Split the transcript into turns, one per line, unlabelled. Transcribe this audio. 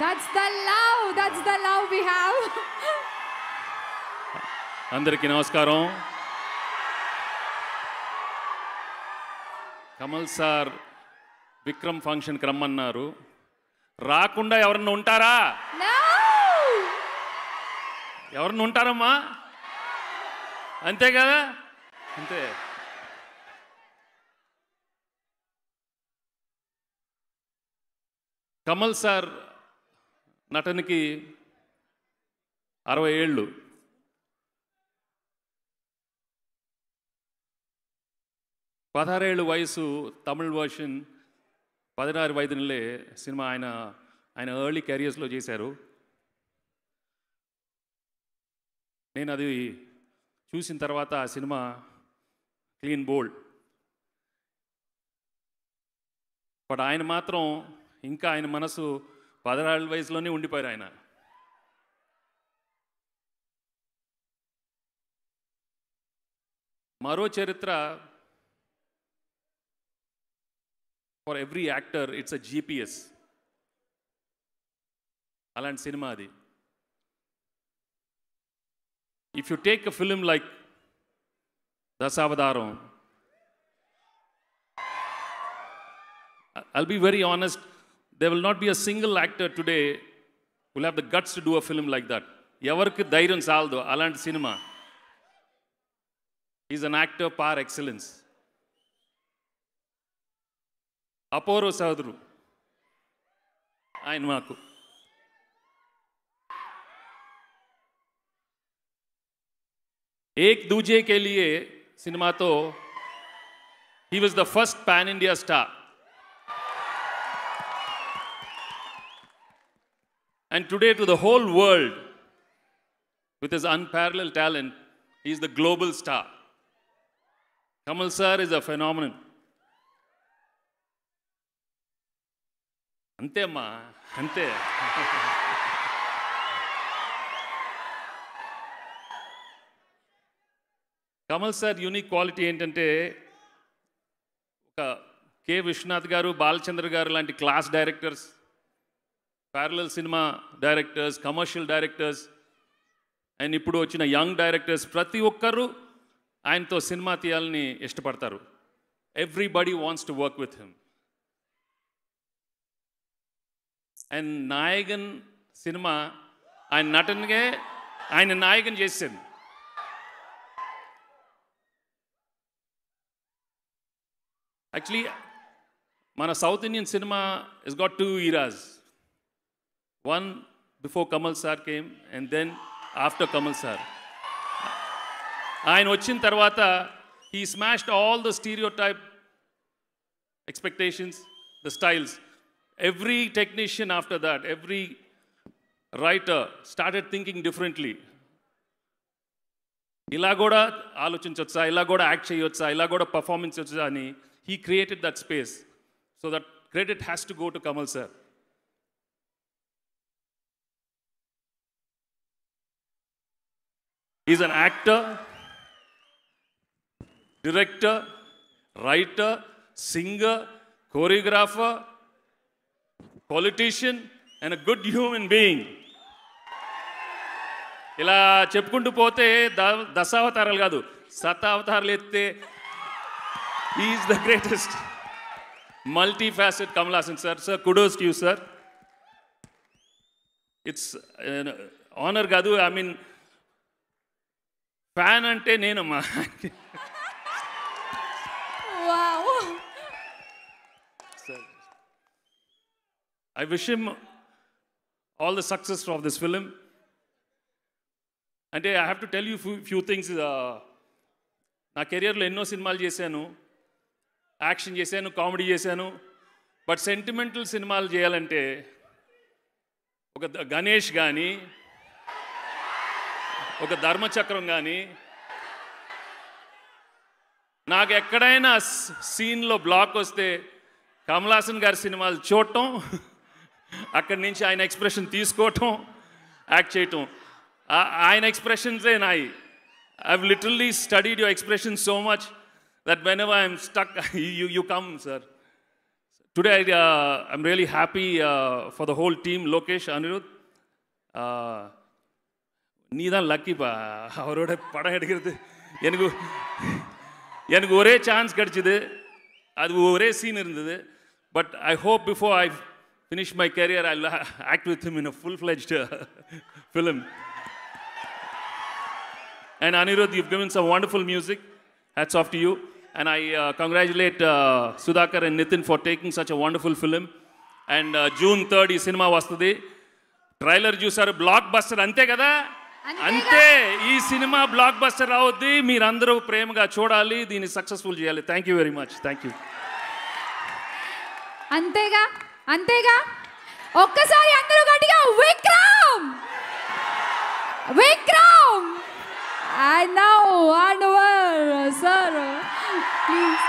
That's the love. That's the love we have.
అందరికీ నమస్కారం Kamal sir Vikram ఫంక్షన్కి రమ్మన్నారు రాకుండా ఎవరన్నా ఉంటారా
No.
ఎవరన్నా ఉంటారమ్మా అంతే కదా అంతే కమల్ సార్ నటనకి అరవై ఏళ్ళు. పదహారేళ్ళు వయసు తమిళ్ వర్షన్ పదినారు వయదులే సినిమా ఆయన ఆయన ఎర్లీ కెరియర్స్లో చేశారు. నేను అది చూసిన తర్వాత ఆ సినిమా క్లీన్ బోల్డ్. బట్ ఆయన మాత్రం ఇంకా ఆయన మనసు పదహారు వయసులోనే ఉండిపోయారు ఆయన. Maro Charitra for every actor it's a GPS అలాంటి సినిమా అది. If you take a film like Dasavatharam I'll be very honest they will not be a single actor today will have the guts to do a film like that ఎవరికి ధైర్యం చాలదు అలాంటి cinema. Is an actor par excellence అపోరో సోదరు ఆయన మాకు. ఏక్ దూజే కే లియే సినిమాతో he was the first pan India star And today, to the whole world, with his unparalleled talent, he is the global star. Kamal sir is a phenomenon. అంతే అమ్మా అంతే Kamal sir unique quality ఏంటంటే ఒక K Vishwanath గారు బాలచంద్ర గారు లాంటి class directors parallel cinema directors commercial directors and ఇప్పుడు వచ్చిన యంగ్ డైరెక్టర్స్ ప్రతి ఒక్కరూ ఆయనతో సినిమా తీయాలని ఇష్టపడతారు. Everybody wants to work with him and Nayakan cinema ఆయన నటనగే ఆయన నాయకన్ చేసింది. యాక్చువల్లీ మన south Indian cinema is got two eras One before Kamal Sir came, and then after Kamal Sir. ఆయన వచ్చిన తర్వాత he smashed all the stereotype expectations the styles every technician after that every writer started thinking differently ఇలా కూడా ఆలోచించవచ్చా ఇలా కూడా act చేయవచ్చా ఇలా కూడా పర్ఫార్మెన్స్ వచ్చా అని he created that space so that credit has to go to Kamal sir is an actor director writer singer choreographer politician and a good human being ఇలా చెప్పుకుంటూ పోతే ద దశావతారాలు కాదు శతావతారాలు ఎత్తే is the greatest multi facet Kamal Haasan sir sir kudos to you sir it's honour కాదు I mean fan అంటే నేనమ్మా. I wish him all the success of this film అంటే I have to tell you few few things నా కెరియర్లో ఎన్నో సినిమాలు చేశాను. Action చేశాను కామెడీ చేశాను. బట్ సెంటిమెంటల్ సినిమాలు చేయాలంటే ఒక గణేష్ కానీ ఒక ధర్మచక్రం కానీ నాకు ఎక్కడైనా సీన్లో బ్లాక్ వస్తే కమలాసన్ గారి సినిమాలు చూడటం అక్కడి నుంచి ఆయన ఎక్స్ప్రెషన్ తీసుకోవటం యాక్ట్ చేయటం. ఆయన ఎక్స్ప్రెషన్సే నాయి. I literally studied your expression so much that whenever I'm stuck you you come sir today I I'm really happy for the whole team Lokesh team, நீ தான் லக்கிப்பா அவரோட படம் எடுக்கிறது எனக்கு எனக்கு ஒரே சான்ஸ் கிடச்சிது அது ஒரே சீன் இருந்தது but I hope before I finish my career I act with him in a full fledged film And Anirudh, you've given some wonderful music. Hats off to you. And I uh, congratulate uh, Sudhakar and Nitin for taking such a wonderful film. And uh, June 3rd, ఈ cinema వస్తుంది trailer చూసారు block buster అంతే కదా
అంతేగా.
అంతే ఈ cinema block buster అవుద్ది మీరందరూ ప్రేమగా చూడాలి దీన్ని సక్సెస్ఫుల్ చేయాలి. Thank you very much thank you
అంతేగా? అంతేగా? ఒక్కసారి అందరూ గట్టిగా Vikram! Vikram! I know and sir please